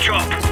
job.